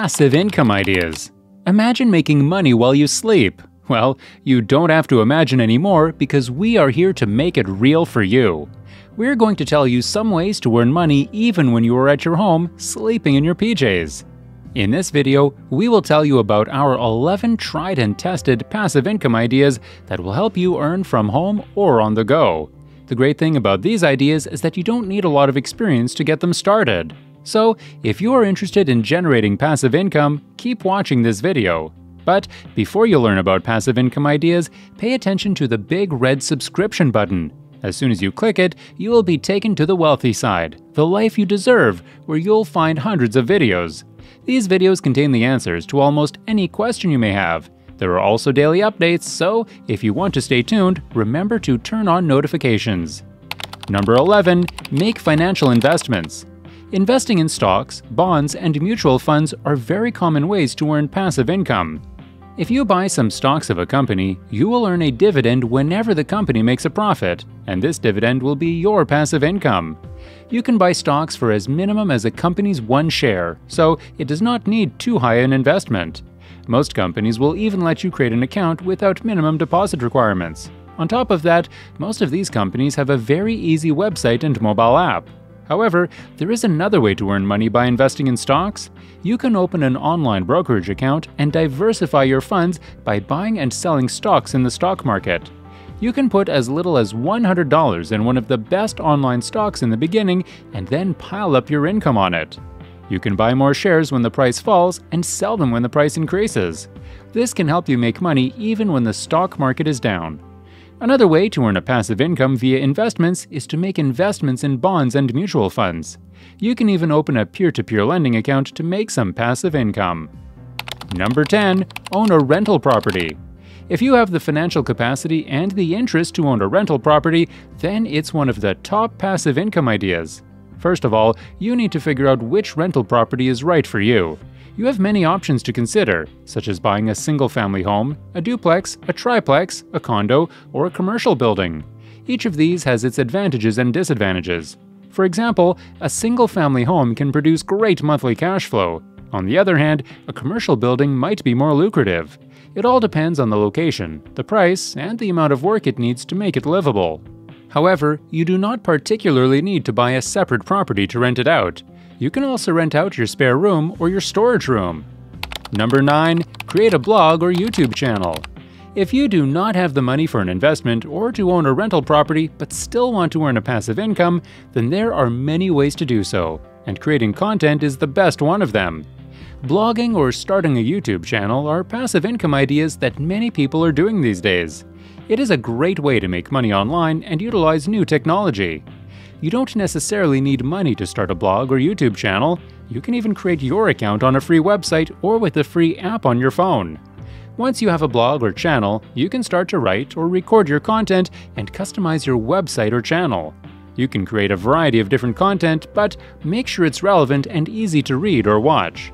passive income ideas. Imagine making money while you sleep. Well, you don't have to imagine anymore because we are here to make it real for you. We're going to tell you some ways to earn money even when you are at your home, sleeping in your PJs. In this video, we will tell you about our 11 tried and tested passive income ideas that will help you earn from home or on the go. The great thing about these ideas is that you don't need a lot of experience to get them started. So, if you are interested in generating passive income, keep watching this video. But before you learn about passive income ideas, pay attention to the big red subscription button. As soon as you click it, you will be taken to the wealthy side, the life you deserve, where you'll find hundreds of videos. These videos contain the answers to almost any question you may have. There are also daily updates, so if you want to stay tuned, remember to turn on notifications. Number 11. Make financial investments. Investing in stocks, bonds, and mutual funds are very common ways to earn passive income. If you buy some stocks of a company, you will earn a dividend whenever the company makes a profit, and this dividend will be your passive income. You can buy stocks for as minimum as a company's one share, so it does not need too high an investment. Most companies will even let you create an account without minimum deposit requirements. On top of that, most of these companies have a very easy website and mobile app. However, there is another way to earn money by investing in stocks. You can open an online brokerage account and diversify your funds by buying and selling stocks in the stock market. You can put as little as $100 in one of the best online stocks in the beginning and then pile up your income on it. You can buy more shares when the price falls and sell them when the price increases. This can help you make money even when the stock market is down. Another way to earn a passive income via investments is to make investments in bonds and mutual funds. You can even open a peer to peer lending account to make some passive income. Number 10. Own a rental property. If you have the financial capacity and the interest to own a rental property, then it's one of the top passive income ideas. First of all, you need to figure out which rental property is right for you you have many options to consider, such as buying a single family home, a duplex, a triplex, a condo, or a commercial building. Each of these has its advantages and disadvantages. For example, a single family home can produce great monthly cash flow. On the other hand, a commercial building might be more lucrative. It all depends on the location, the price, and the amount of work it needs to make it livable. However, you do not particularly need to buy a separate property to rent it out. You can also rent out your spare room or your storage room. Number 9. Create a blog or YouTube channel. If you do not have the money for an investment or to own a rental property but still want to earn a passive income, then there are many ways to do so, and creating content is the best one of them. Blogging or starting a YouTube channel are passive income ideas that many people are doing these days. It is a great way to make money online and utilize new technology. You don't necessarily need money to start a blog or YouTube channel. You can even create your account on a free website or with a free app on your phone. Once you have a blog or channel, you can start to write or record your content and customize your website or channel. You can create a variety of different content, but make sure it's relevant and easy to read or watch.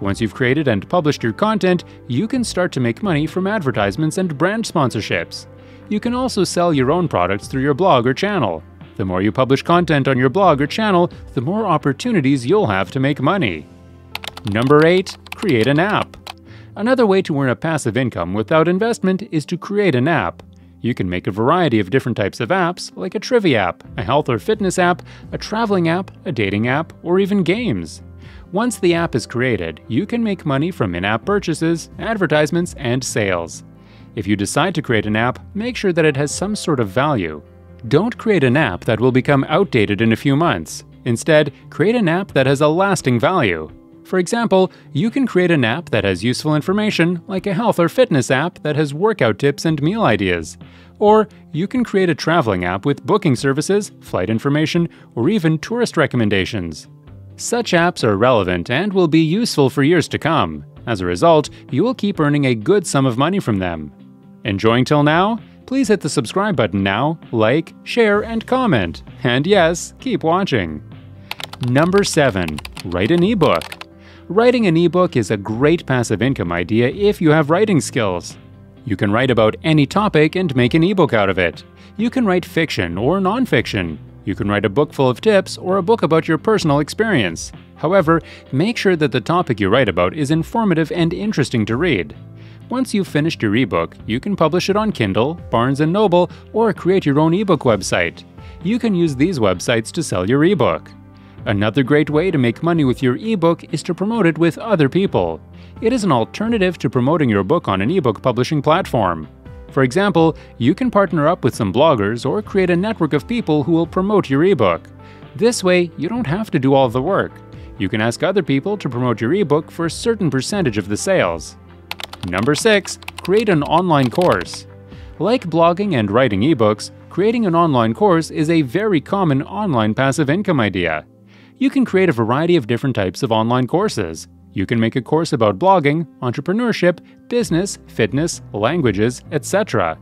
Once you've created and published your content, you can start to make money from advertisements and brand sponsorships. You can also sell your own products through your blog or channel. The more you publish content on your blog or channel, the more opportunities you'll have to make money. Number 8. Create an app. Another way to earn a passive income without investment is to create an app. You can make a variety of different types of apps, like a trivia app, a health or fitness app, a traveling app, a dating app, or even games. Once the app is created, you can make money from in app purchases, advertisements, and sales. If you decide to create an app, make sure that it has some sort of value. Don't create an app that will become outdated in a few months. Instead, create an app that has a lasting value. For example, you can create an app that has useful information, like a health or fitness app that has workout tips and meal ideas. Or you can create a traveling app with booking services, flight information, or even tourist recommendations. Such apps are relevant and will be useful for years to come. As a result, you will keep earning a good sum of money from them. Enjoying till now? Please hit the subscribe button now, like, share, and comment. And yes, keep watching. Number 7. Write an ebook. Writing an ebook is a great passive income idea if you have writing skills. You can write about any topic and make an ebook out of it. You can write fiction or nonfiction. You can write a book full of tips or a book about your personal experience. However, make sure that the topic you write about is informative and interesting to read. Once you've finished your ebook, you can publish it on Kindle, Barnes & Noble, or create your own ebook website. You can use these websites to sell your ebook. Another great way to make money with your ebook is to promote it with other people. It is an alternative to promoting your book on an ebook publishing platform. For example, you can partner up with some bloggers or create a network of people who will promote your ebook. This way, you don't have to do all the work. You can ask other people to promote your ebook for a certain percentage of the sales. Number 6. Create an online course. Like blogging and writing ebooks, creating an online course is a very common online passive income idea. You can create a variety of different types of online courses. You can make a course about blogging, entrepreneurship, business, fitness, languages, etc.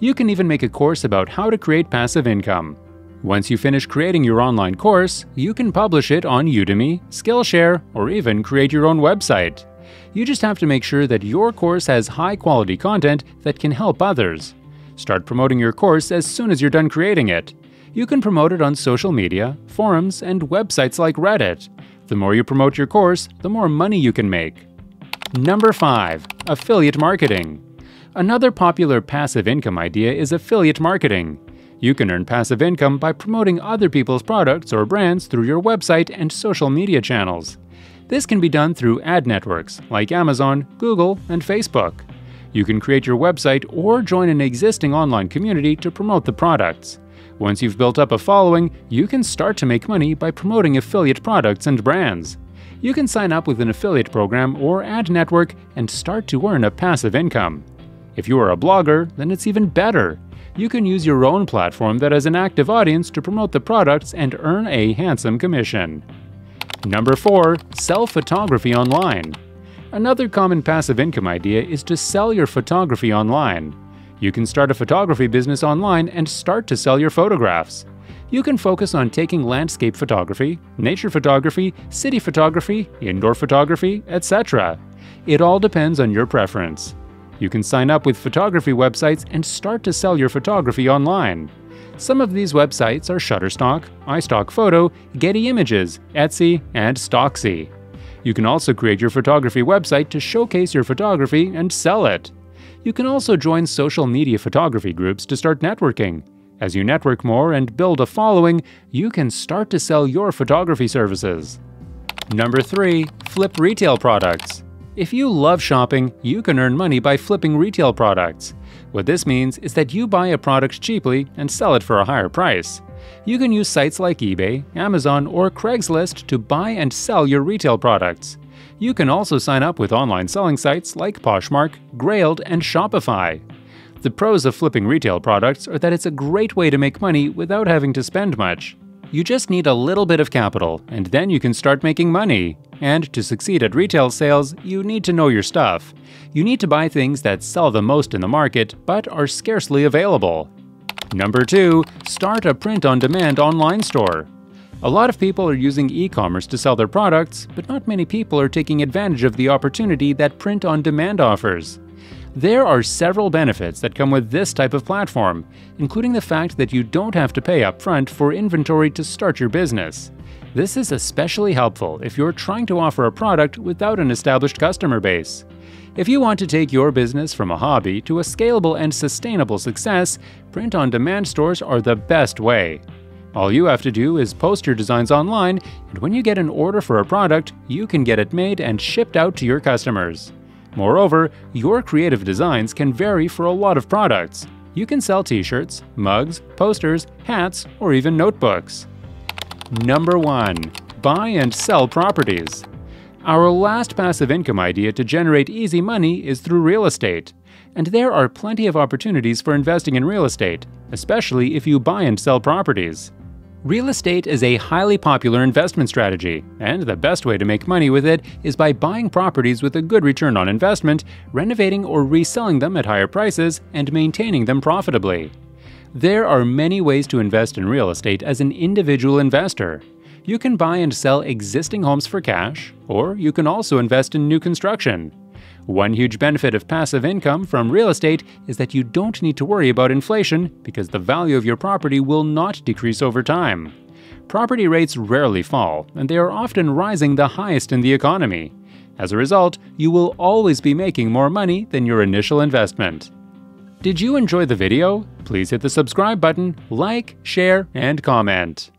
You can even make a course about how to create passive income. Once you finish creating your online course, you can publish it on Udemy, Skillshare, or even create your own website. You just have to make sure that your course has high quality content that can help others. Start promoting your course as soon as you're done creating it. You can promote it on social media, forums, and websites like Reddit. The more you promote your course, the more money you can make. Number 5. Affiliate Marketing. Another popular passive income idea is affiliate marketing. You can earn passive income by promoting other people's products or brands through your website and social media channels. This can be done through ad networks like Amazon, Google, and Facebook. You can create your website or join an existing online community to promote the products. Once you've built up a following, you can start to make money by promoting affiliate products and brands. You can sign up with an affiliate program or ad network and start to earn a passive income. If you are a blogger, then it's even better. You can use your own platform that has an active audience to promote the products and earn a handsome commission. Number 4. Sell photography online. Another common passive income idea is to sell your photography online. You can start a photography business online and start to sell your photographs. You can focus on taking landscape photography, nature photography, city photography, indoor photography, etc. It all depends on your preference. You can sign up with photography websites and start to sell your photography online. Some of these websites are Shutterstock, iStock Photo, Getty Images, Etsy, and Stocksy. You can also create your photography website to showcase your photography and sell it. You can also join social media photography groups to start networking. As you network more and build a following, you can start to sell your photography services. Number 3. Flip retail products. If you love shopping, you can earn money by flipping retail products. What this means is that you buy a product cheaply and sell it for a higher price. You can use sites like eBay, Amazon, or Craigslist to buy and sell your retail products. You can also sign up with online selling sites like Poshmark, Grailed, and Shopify. The pros of flipping retail products are that it's a great way to make money without having to spend much. You just need a little bit of capital, and then you can start making money. And to succeed at retail sales, you need to know your stuff. You need to buy things that sell the most in the market but are scarcely available. Number 2. Start a print on demand online store. A lot of people are using e commerce to sell their products, but not many people are taking advantage of the opportunity that print on demand offers. There are several benefits that come with this type of platform, including the fact that you don't have to pay upfront for inventory to start your business. This is especially helpful if you're trying to offer a product without an established customer base. If you want to take your business from a hobby to a scalable and sustainable success, print on demand stores are the best way. All you have to do is post your designs online, and when you get an order for a product, you can get it made and shipped out to your customers. Moreover, your creative designs can vary for a lot of products. You can sell t shirts, mugs, posters, hats, or even notebooks. Number 1. Buy and sell properties. Our last passive income idea to generate easy money is through real estate. And there are plenty of opportunities for investing in real estate, especially if you buy and sell properties. Real estate is a highly popular investment strategy, and the best way to make money with it is by buying properties with a good return on investment, renovating or reselling them at higher prices, and maintaining them profitably. There are many ways to invest in real estate as an individual investor. You can buy and sell existing homes for cash, or you can also invest in new construction. One huge benefit of passive income from real estate is that you don't need to worry about inflation because the value of your property will not decrease over time. property rates rarely fall, and they are often rising the highest in the economy. As a result, you will always be making more money than your initial investment. Did you enjoy the video? Please hit the subscribe button, like, share, and comment.